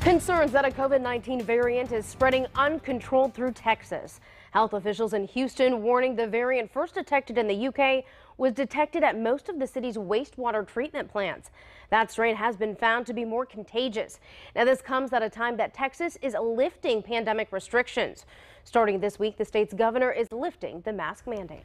Concerns that a COVID-19 variant is spreading uncontrolled through Texas. Health officials in Houston warning the variant first detected in the UK was detected at most of the city's wastewater treatment plants. That strain has been found to be more contagious. Now this comes at a time that Texas is lifting pandemic restrictions. Starting this week, the state's governor is lifting the mask mandate.